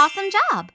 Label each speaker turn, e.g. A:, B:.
A: Awesome job!